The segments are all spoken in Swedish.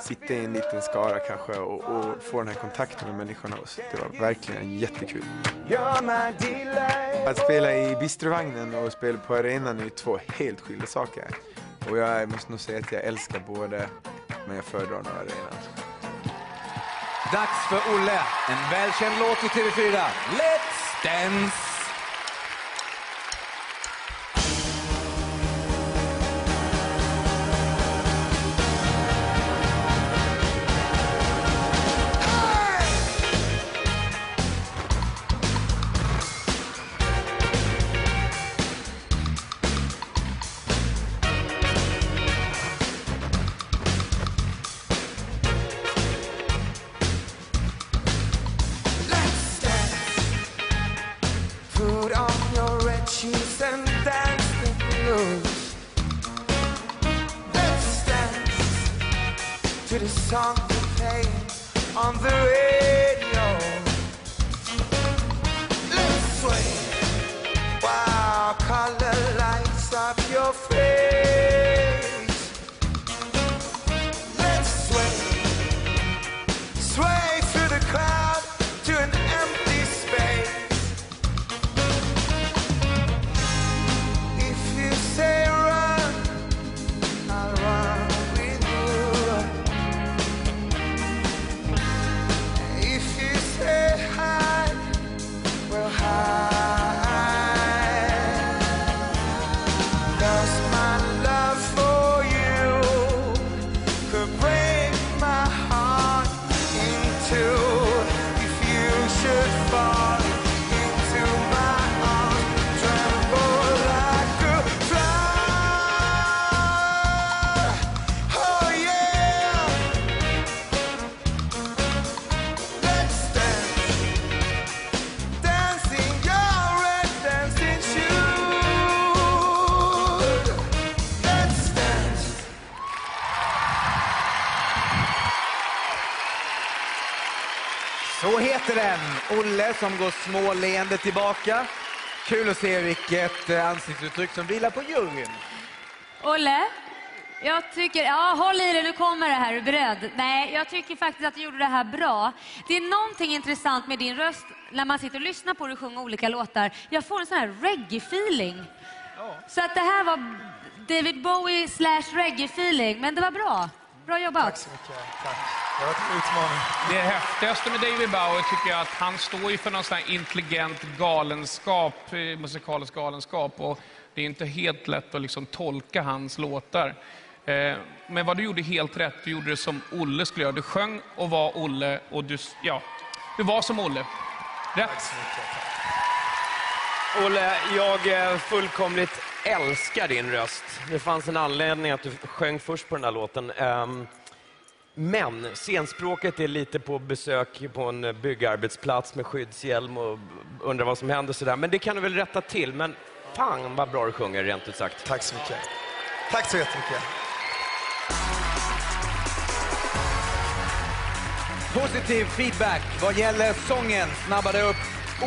sitta i en liten skara kanske och, och få den här kontakten med människorna. Och så det var verkligen jättekul. Att spela i bistrovagnen och spela på arenan är ju två helt skilda saker. Och jag måste nog säga att jag älskar båda, men jag föredrar nog arenan. Dags för Olle. En välkänd låt i TV4. Let's Dance! To the song they play on the radio. Let's sway while color lights up your face. Så heter den. Olle som går småleende tillbaka. Kul att se vilket eh, ansiktsuttryck som vilar på juryn. Olle, jag tycker... Ja, håll i dig, nu kommer det här. Är du beredd? Nej, jag tycker faktiskt att du gjorde det här bra. Det är någonting intressant med din röst när man sitter och lyssnar på dig sjunga olika låtar. Jag får en sån här reggae-feeling. Så att det här var David Bowie slash reggae-feeling, men det var bra. Bra jobbat. Tack så mycket. Tack. Det var en utmaning. Det häftigaste med David Bowie tycker jag att han står ju för någon sån här intelligent galenskap, eh, musikalisk galenskap. Och det är inte helt lätt att liksom tolka hans låtar. Eh, Men vad du gjorde helt rätt, du gjorde det som Olle skulle göra. Du sjöng och var Olle och du, ja, du var som Olle. Rätt. Tack så mycket. Tack. Olle, jag eh, fullkomligt älskar din röst. Det fanns en anledning att du sjöng först på den här låten. Ehm, men scenspråket är lite på besök på en byggarbetsplats med skyddshjälm och undrar vad som händer sådär. Men det kan du väl rätta till. Men fan vad bra du sjunger rent ut sagt. Tack så mycket. Tack så jättemycket. Positiv feedback vad gäller sången. Snabbade upp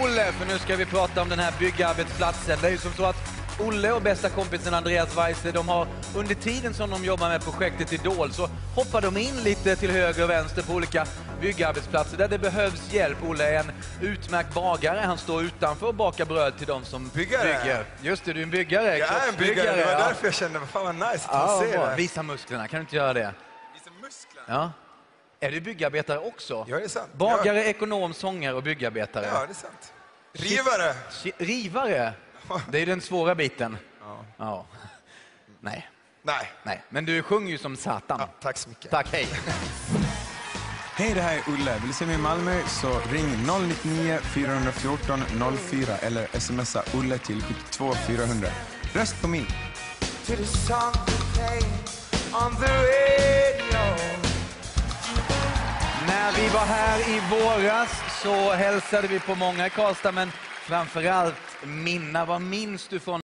Olle, för nu ska vi prata om den här byggarbetsplatsen. Det är ju som så att Olle och bästa kompisen Andreas Weise, de har under tiden som de jobbar med projektet Idol så hoppar de in lite till höger och vänster på olika byggarbetsplatser där det behövs hjälp. Olle är en utmärkt bagare. Han står utanför och bakar bröd till de som Byggare? bygger. Just det, du är en byggare. Jag är en byggare. Det var ja. därför jag kände, vad fan vad nice att Ja, bra. det. Visa musklerna, kan du inte göra det? Visa musklerna. Ja. Är du byggarbetare också? Ja, det är sant. Bagare, ekonom, sångare och byggarbetare. Ja, det är sant. Rivare. Rivare? Det är den svåra biten. Ja. Nej, Nej. nej. Men du sjunger ju som satan. Ja, tack så mycket. Tack, hej. Hej, det här är Ulle. Vill du se mig i Malmö så ring 099 414 04 eller smsa Ulle till 72 400. Röst på min. När vi var här i våras så hälsade vi på många i Karlstad, men framför allt Minna. Vad minns du från